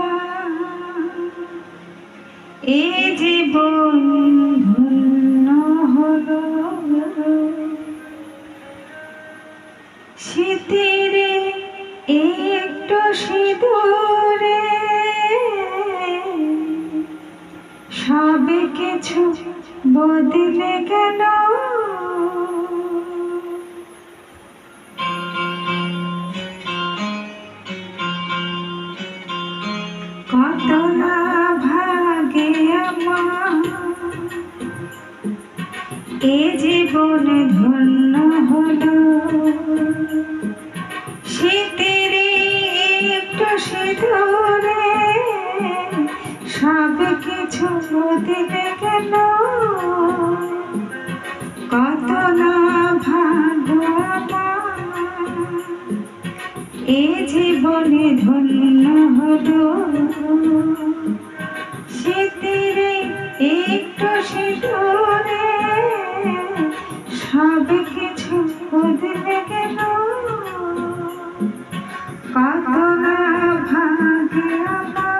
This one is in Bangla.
আমার এ জীবন ধন্য হলো শীতেরে একটু সিঁদুরে সবে কিছু বদলে গেল। কত ভাগে আমার। এ জীবনে ধন্য হলো। শীতের একটু সিঁদুরে সব কিছু বদলে গেল কত না এ জীবনে ধন্য হলো। কিছু বদলে গেল কত ভাগ্য আমার